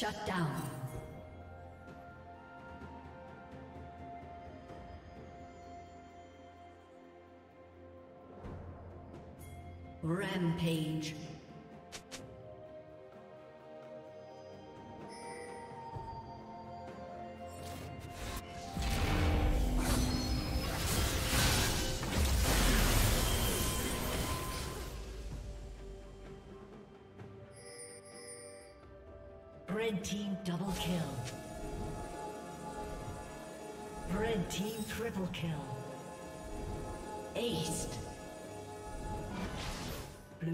Shut down. Rampage.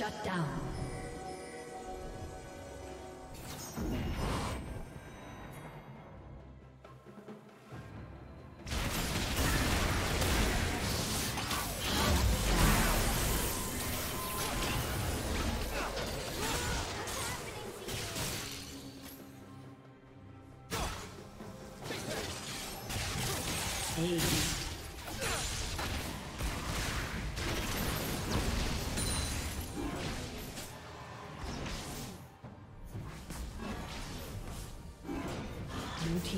Shut down.